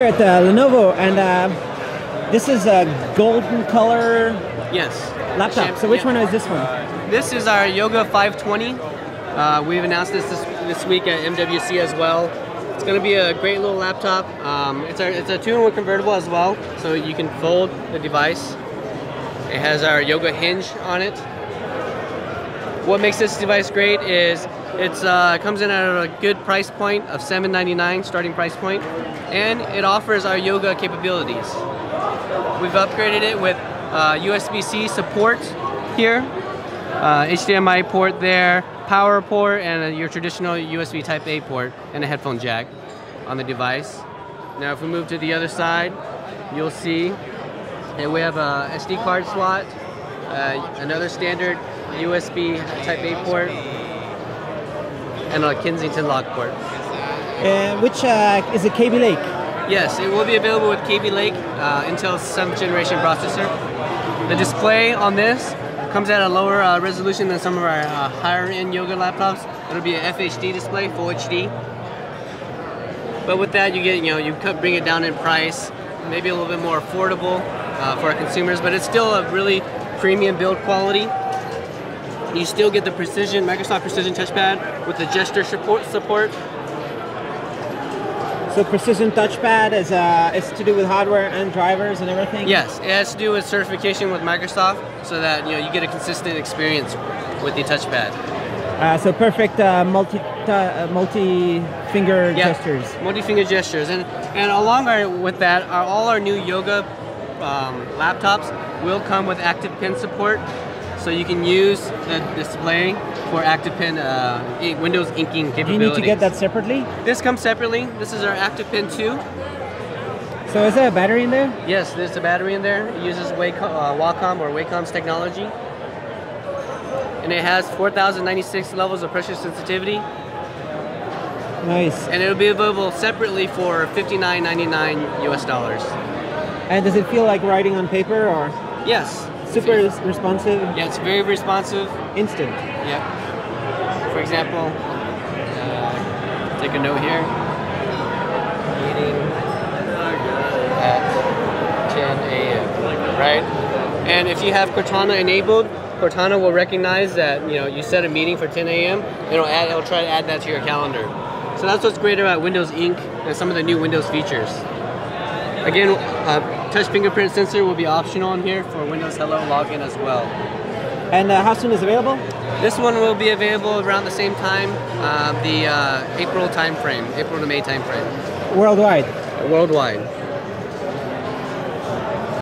Here at the Lenovo, and uh, this is a golden color Yes. laptop. So which yeah. one is this one? This is our Yoga 520. Uh, we've announced this, this this week at MWC as well. It's going to be a great little laptop. Um, it's a it's a two-in-one convertible as well, so you can fold the device. It has our Yoga hinge on it. What makes this device great is it's uh, comes in at a good price point of 799 starting price point, and it offers our yoga capabilities. We've upgraded it with uh, USB-C support here, uh, HDMI port there, power port, and uh, your traditional USB Type A port, and a headphone jack on the device. Now, if we move to the other side, you'll see that we have a SD card slot, uh, another standard USB Type A port, and a Kensington lock port. Uh, which uh, is a Kaby Lake. Yes, it will be available with Kaby Lake, uh, Intel's 7th generation processor. The display on this comes at a lower uh, resolution than some of our uh, higher end yoga laptops. It'll be an FHD display, full HD. But with that, you get, you know, you cut- bring it down in price, maybe a little bit more affordable uh, for our consumers, but it's still a really premium build quality. You still get the precision, Microsoft Precision Touchpad with the gesture support, support So precision touchpad is uh, is to do with hardware and drivers and everything. Yes, it has to do with certification with Microsoft, so that you know you get a consistent experience with the touchpad. Uh, so perfect uh, multi uh, multi finger Yeah. gestures. multi-finger gestures, and and along our, with that, are all our new yoga um, laptops will come with Active Pen support, so you can use the display for Active Pen uh, Windows inking Do you need to get that separately? This comes separately. This is our Active Pen 2. So is there a battery in there? Yes, there's a battery in there. It uses Wacom, uh, Wacom or Wacom's technology. And it has 4,096 levels of pressure sensitivity. Nice. And it'll be available separately for $59.99 US dollars. And does it feel like writing on paper or Yes. super res- responsive? Yeah, it's very responsive. Instant. Yeah. For example, uh, take a note here. Meeting at 10 a.m. Right? And if you have Cortana enabled, Cortana will recognize that you know you set a meeting for 10 a.m. It'll add, it'll try to add that to your calendar. So that's what's great about Windows Ink and some of the new Windows features. Again, uh, touch fingerprint sensor will be optional in here for Windows Hello login as well. And uh, how soon is it available? This one will be available around the same time, uh, the uh, April timeframe, April to May timeframe, Worldwide. worldwide.